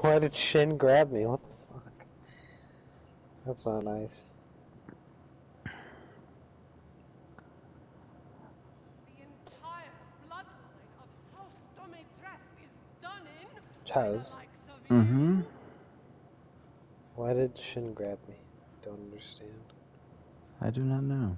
Why did Shin grab me? What the fuck? That's not nice. Chaz. Mm-hmm. Why did Shin grab me? Don't understand. I do not know.